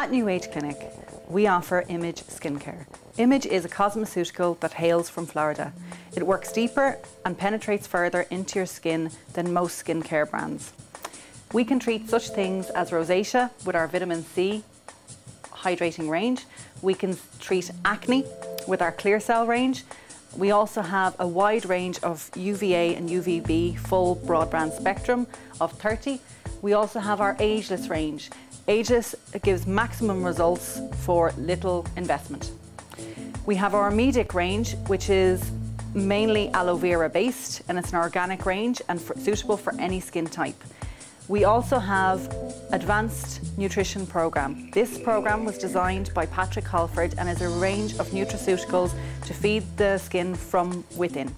At New Age Clinic, we offer Image Skincare. Image is a cosmeceutical that hails from Florida. It works deeper and penetrates further into your skin than most skincare brands. We can treat such things as rosacea with our Vital C hydrating range. We can treat acne with our Clear Cell range. We also have a wide range of UVA and UVB full broadband spectrum of 30. We also have our ageless range. Ageless gives maximum results for little investment. We have Ormedic range, which is mainly aloe vera based and it's an organic range and for, suitable for any skin type. We also have Advanced Nutrition Program. This program was designed by Patrick Holford and is a range of nutraceuticals to feed the skin from within.